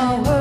now.